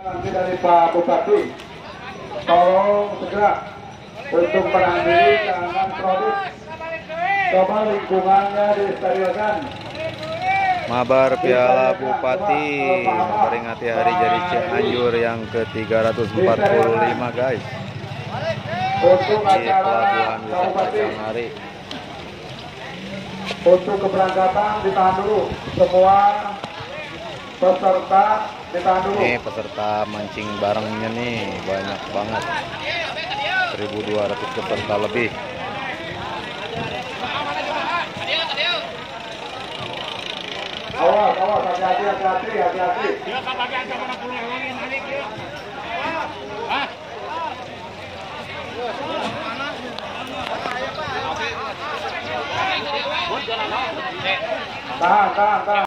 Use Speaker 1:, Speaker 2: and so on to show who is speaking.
Speaker 1: Nanti dari Pak Bupati, tolong segera untuk perang diri jangan produk. Coba lingkungannya disterilkan.
Speaker 2: Mabar Piala Bupati memperingati hari jadi Cianjur yang ke-345 guys di
Speaker 1: acara
Speaker 2: Pelabuhan Wisata Canari.
Speaker 1: untuk keberangkatan ditahan dulu. Semua peserta ditahan dulu.
Speaker 2: Ini peserta mancing barengnya nih banyak banget. 1200 peserta lebih.
Speaker 1: Awas, awas, hati-hati, hati-hati, hati-hati. Tahan, tahan, tahan.